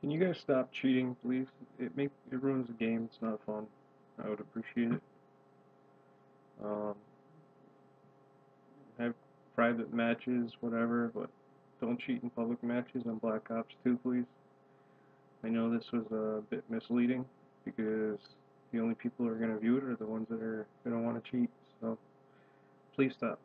Can you guys stop cheating, please? It make it ruins the game. It's not fun. I would appreciate it. Um, have private matches, whatever, but don't cheat in public matches on Black Ops 2, please. I know this was a bit misleading because the only people who are going to view it are the ones that are going to want to cheat. So please stop.